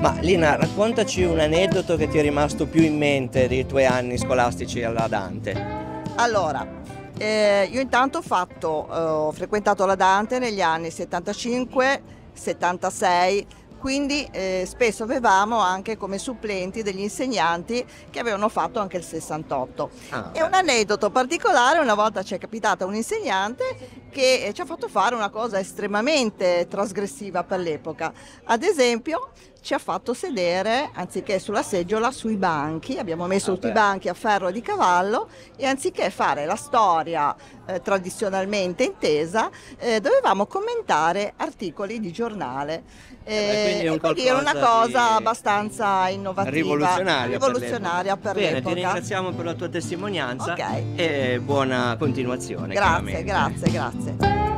Ma Lina, raccontaci un aneddoto che ti è rimasto più in mente dei tuoi anni scolastici alla Dante. Allora, eh, io intanto ho, fatto, eh, ho frequentato la Dante negli anni 75, 76, quindi eh, spesso avevamo anche come supplenti degli insegnanti che avevano fatto anche il 68. Ah, e un aneddoto particolare, una volta ci è capitata un insegnante che eh, ci ha fatto fare una cosa estremamente trasgressiva per l'epoca. Ad esempio ci ha fatto sedere, anziché sulla seggiola, sui banchi, abbiamo messo Ah, tutti i beh. banchi a ferro di cavallo e anziché fare la storia eh, tradizionalmente intesa, eh, dovevamo commentare articoli di giornale. beh, quindi è un e quindi era una cosa abbastanza innovativa, rivoluzionaria, rivoluzionaria per Bene, ti l'epoca. ringraziamo per la tua testimonianza Ok. e buona continuazione. Grazie, chiaramente. grazie, that's it.